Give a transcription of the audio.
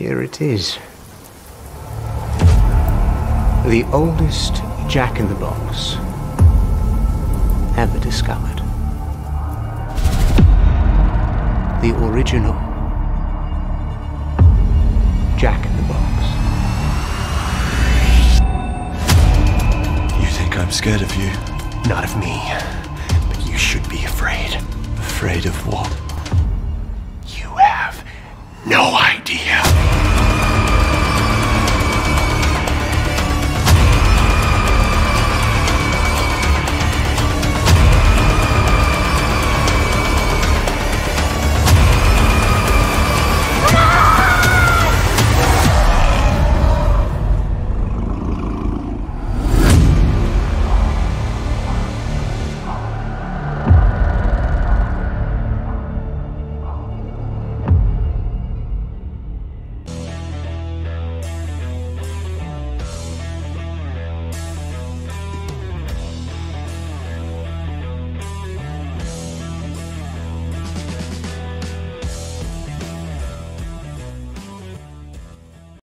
Here it is. The oldest Jack in the Box ever discovered. The original Jack in the Box. You think I'm scared of you? Not of me, but you should be afraid. Afraid of what? You have no.